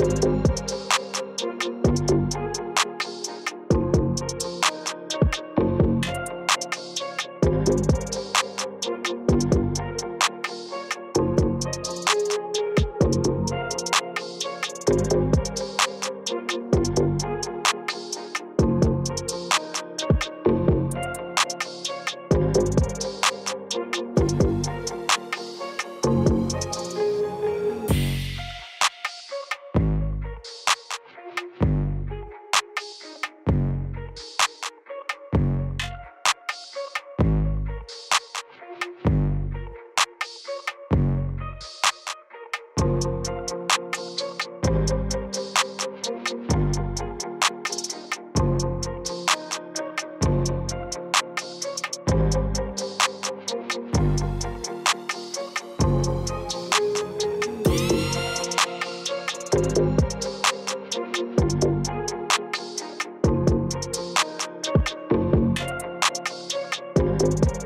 Bye. Bye.